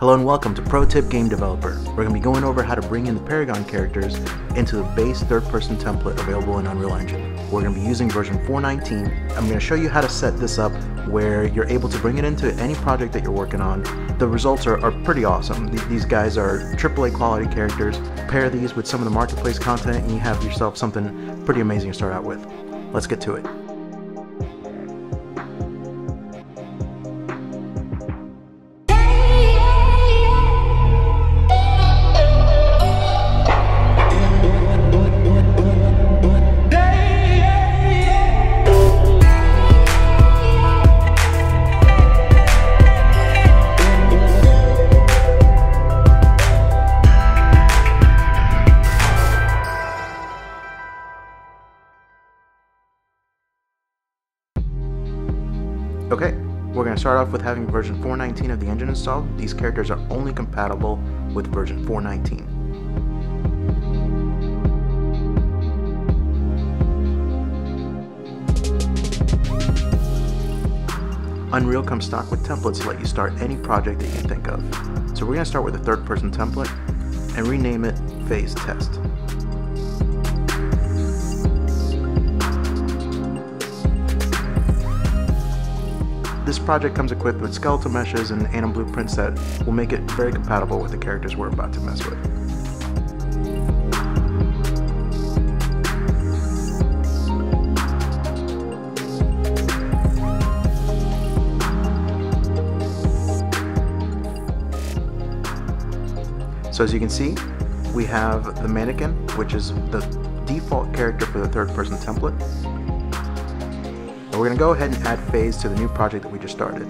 Hello and welcome to Pro Tip Game Developer. We're going to be going over how to bring in the Paragon characters into the base third-person template available in Unreal Engine. We're going to be using version 4.19. I'm going to show you how to set this up where you're able to bring it into any project that you're working on. The results are, are pretty awesome. These guys are AAA quality characters. Pair these with some of the marketplace content and you have yourself something pretty amazing to start out with. Let's get to it. Okay, we're going to start off with having version 4.19 of the engine installed. These characters are only compatible with version 4.19. Unreal comes stock with templates to let you start any project that you think of. So we're going to start with a third person template and rename it Phase Test. This project comes equipped with skeletal meshes and anim blueprints that will make it very compatible with the characters we're about to mess with. So as you can see, we have the mannequin, which is the default character for the third person template. We're going to go ahead and add phase to the new project that we just started.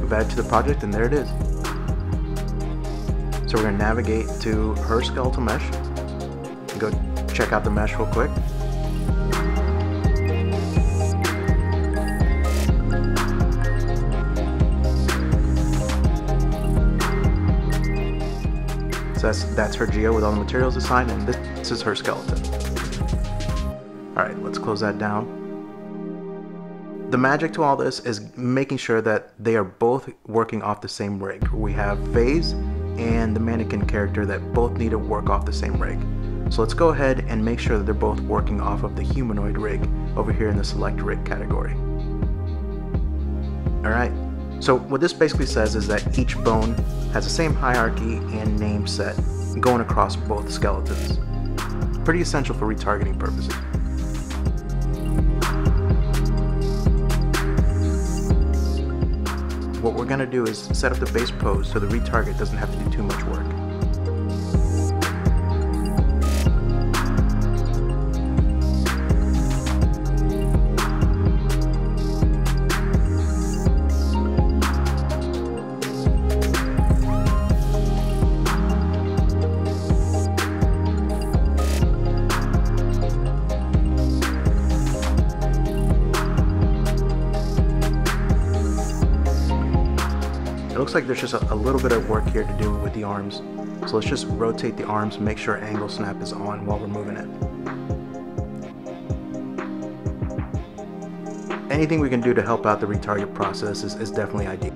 We've added to the project and there it is. So we're going to navigate to her skeletal mesh go check out the mesh real quick. So that's, that's her geo with all the materials assigned, and this is her skeleton. Alright, let's close that down. The magic to all this is making sure that they are both working off the same rig. We have Phase and the mannequin character that both need to work off the same rig. So let's go ahead and make sure that they're both working off of the humanoid rig over here in the select rig category. Alright, so what this basically says is that each bone has the same hierarchy and name set going across both skeletons. Pretty essential for retargeting purposes. What we're going to do is set up the base pose so the retarget doesn't have to do too much work. Looks like there's just a, a, little bit of work here to do with the arms. So let's just rotate the arms, make sure angle snap is on while we're moving it. Anything we can do to help out the retarget process is, is definitely ideal.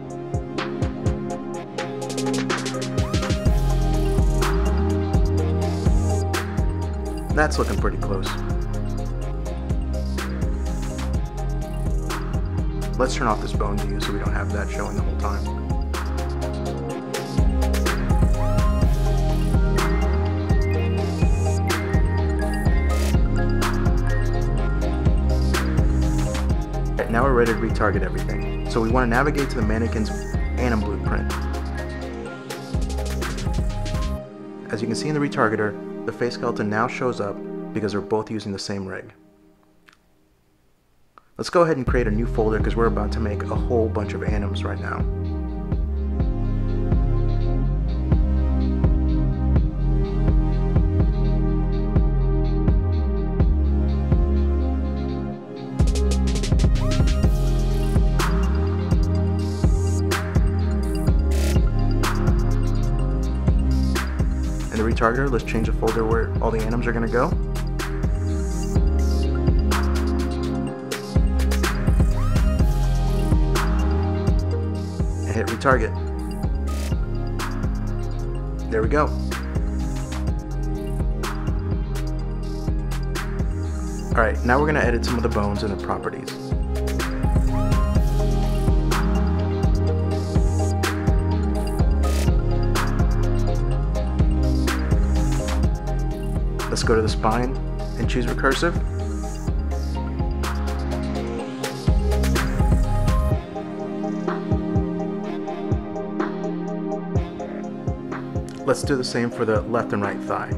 That's looking pretty close. Let's turn off this bone view so we don't have that showing the whole time. Now we're ready to retarget everything. So we want to navigate to the mannequin's anim blueprint. As you can see in the retargeter, the Phase skeleton now shows up because we're both using the same rig. Let's go ahead and create a new folder because we're about to make a whole bunch of anims right now. Let's change the folder where all the anims are to go. And hit retarget. There we go. Alright, now we're to edit some of the bones and the properties. Go to the spine and choose recursive. Let's do the same for the left and right thigh.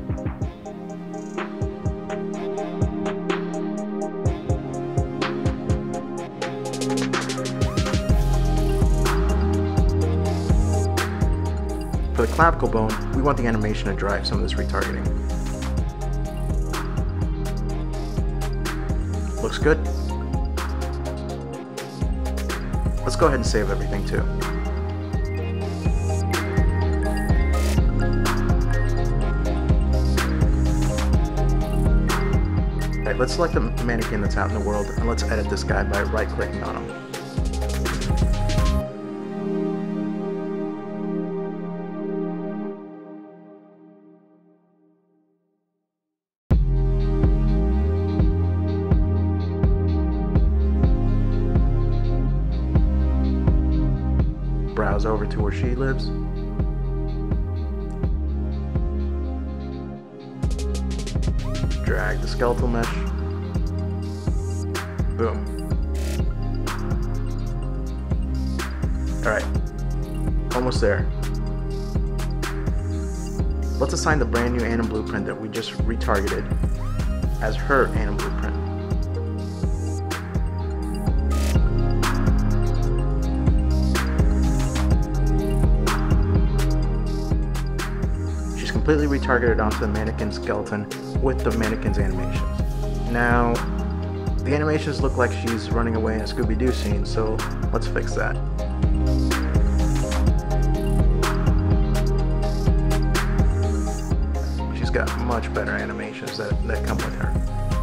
For the clavicle bone, we want the animation to drive some of this retargeting. Looks good. Let's go ahead and save everything too. Alright, let's select the mannequin that's out in the world and let's edit this guy by right clicking on him. Browse over to where she lives. Drag the skeletal mesh. Boom. Alright. Almost there. Let's assign the brand new anim blueprint that we just retargeted as her anim blueprint. Completely retargeted onto the mannequin skeleton with the mannequin's animations. Now, the animations look like she's running away in a Scooby-Doo scene, so let's fix that. She's got much better animations that, that come with her.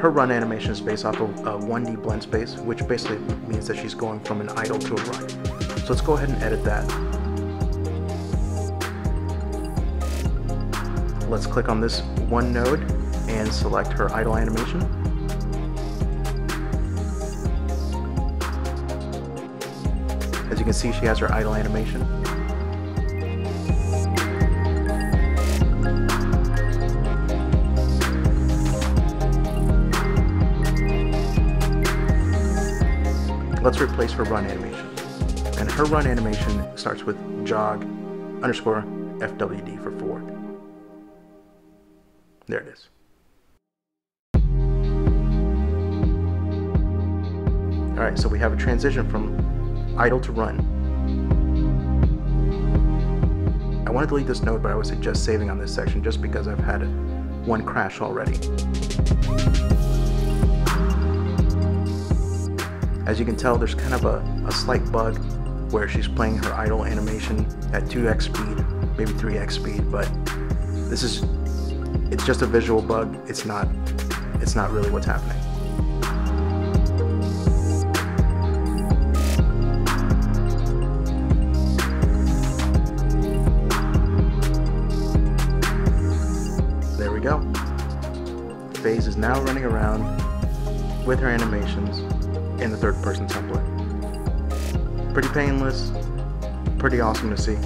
Her run animation is based off of a 1D blend space, which basically means that she's going from an idle to a run. So let's go ahead and edit that. Let's click on this one node and select her idle animation. As you can see, she has her idle animation. Let's replace her run animation. And her run animation starts with jog underscore FWD for forward. There it is. Alright, so we have a transition from idle to run. I want to delete this node, but I would suggest saving on this section just because I've had one crash already. As you can tell, there's kind of a, a slight bug where she's playing her idle animation at 2x speed, maybe 3x speed, but this is, it's just a visual bug. It's not, it's not really what's happening. There we go. Phase is now running around with her animations in the third person template. Pretty painless, pretty awesome to see.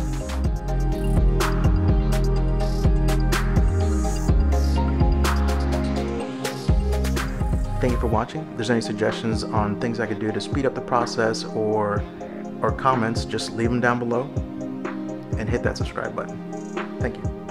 Thank you for watching. If there's any suggestions on things I could do to speed up the process or or comments, just leave them down below and hit that subscribe button. Thank you.